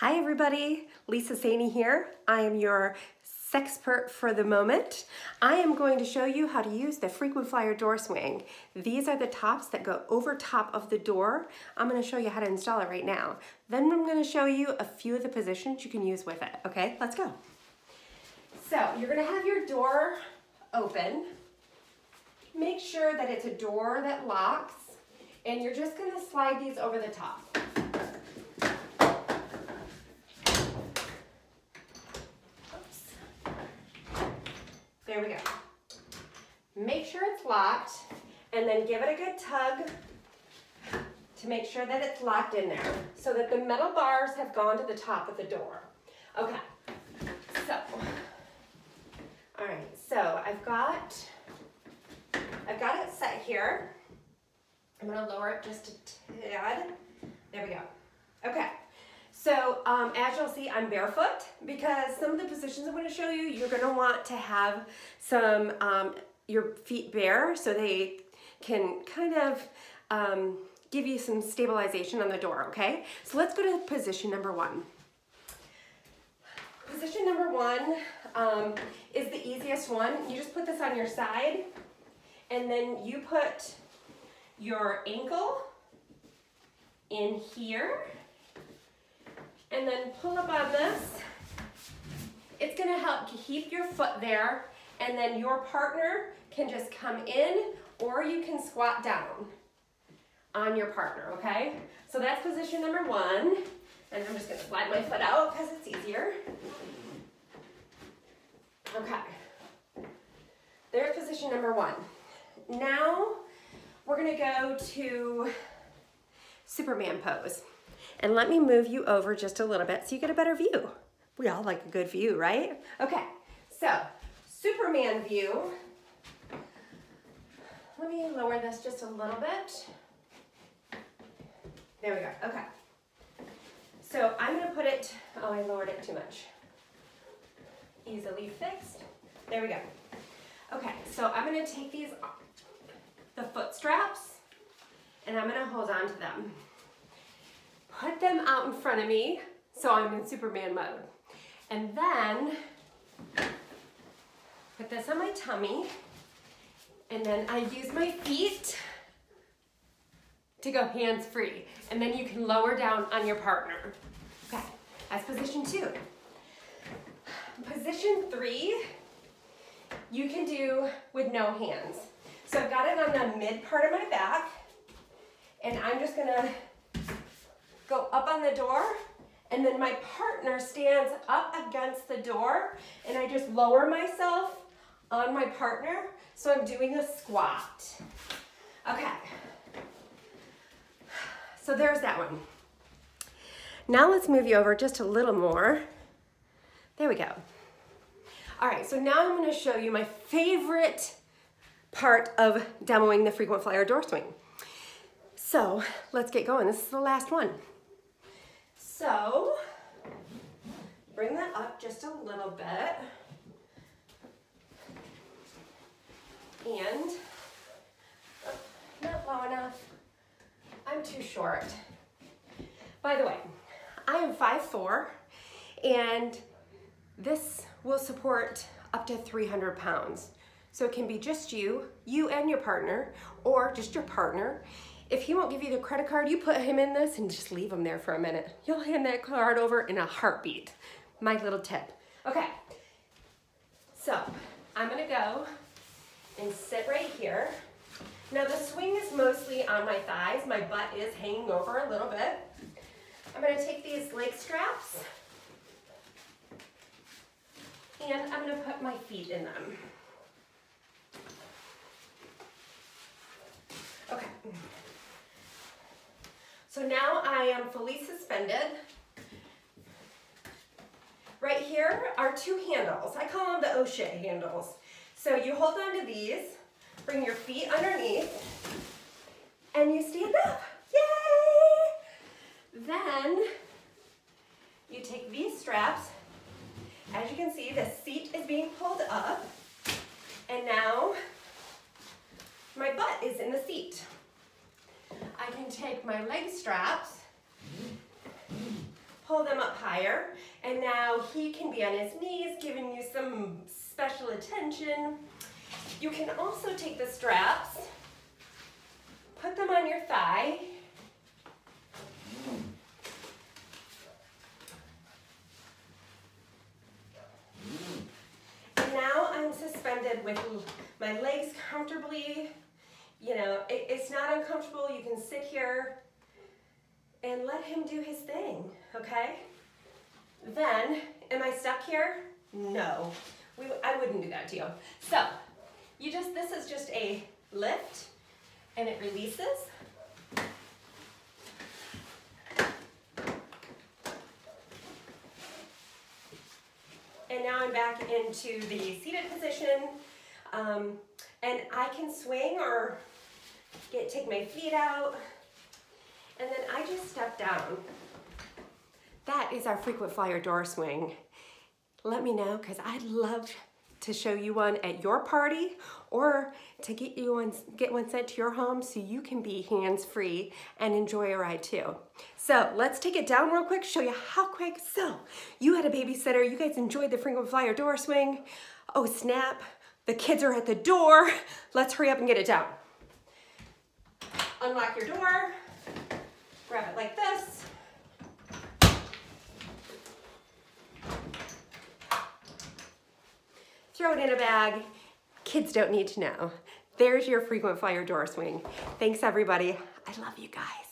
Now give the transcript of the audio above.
Hi everybody, Lisa Saney here. I am your sexpert for the moment. I am going to show you how to use the frequent flyer door swing. These are the tops that go over top of the door. I'm gonna show you how to install it right now. Then I'm gonna show you a few of the positions you can use with it. Okay, let's go. So you're gonna have your door open. Make sure that it's a door that locks and you're just gonna slide these over the top. There we go. Make sure it's locked and then give it a good tug to make sure that it's locked in there so that the metal bars have gone to the top of the door. Okay, so, all right, so I've got, I've got it set here. I'm gonna lower it just a tad. There we go. Okay, so um, as you'll see, I'm barefoot because some of the positions I'm going to show you, you're going to want to have some, um, your feet bare so they can kind of um, give you some stabilization on the door, okay? So let's go to position number one. Position number one um, is the easiest one. You just put this on your side and then you put your ankle in here and then pull up on this. It's gonna help keep your foot there and then your partner can just come in or you can squat down on your partner, okay? So that's position number one. And I'm just gonna slide my foot out because it's easier. Okay, there's position number one. Now we're gonna go to Superman pose. And let me move you over just a little bit so you get a better view. We all like a good view, right? Okay, so Superman view. Let me lower this just a little bit. There we go, okay. So I'm gonna put it, oh, I lowered it too much. Easily fixed. There we go. Okay, so I'm gonna take these, the foot straps, and I'm gonna hold on to them put them out in front of me so I'm in Superman mode. And then put this on my tummy and then I use my feet to go hands free. And then you can lower down on your partner. Okay, that's position two. Position three, you can do with no hands. So I've got it on the mid part of my back and I'm just gonna go up on the door, and then my partner stands up against the door, and I just lower myself on my partner, so I'm doing a squat. Okay. So there's that one. Now let's move you over just a little more. There we go. All right, so now I'm gonna show you my favorite part of demoing the frequent flyer door swing. So let's get going. This is the last one. So bring that up just a little bit. And not low enough. I'm too short. By the way, I am 5'4", and this will support up to 300 pounds. So it can be just you, you and your partner, or just your partner. If he won't give you the credit card, you put him in this and just leave him there for a minute. You'll hand that card over in a heartbeat. My little tip. Okay, so I'm gonna go and sit right here. Now the swing is mostly on my thighs. My butt is hanging over a little bit. I'm gonna take these leg straps and I'm gonna put my feet in them. Okay. So now I am fully suspended. Right here are two handles. I call them the O'Shea handles. So you hold on to these, bring your feet underneath, and you stand up. Yay! Then you take these straps. As you can see, the seat is being pulled up, and now my butt is in the seat. I can take my leg straps, pull them up higher. And now he can be on his knees, giving you some special attention. You can also take the straps, put them on your thigh, and now I'm suspended with my legs comfortably. You know, it, it's not uncomfortable. You can sit here and let him do his thing, okay? Then, am I stuck here? No, we, I wouldn't do that to you. So, you just, this is just a lift and it releases. And now I'm back into the seated position. Um, and I can swing or get take my feet out. And then I just step down. That is our frequent flyer door swing. Let me know because I'd love to show you one at your party or to get you one, get one sent to your home so you can be hands-free and enjoy a ride too. So let's take it down real quick, show you how quick. So you had a babysitter, you guys enjoyed the frequent flyer door swing. Oh snap, the kids are at the door. Let's hurry up and get it down. Unlock your door, grab it like this. Throw it in a bag. Kids don't need to know. There's your frequent flyer door swing. Thanks everybody. I love you guys.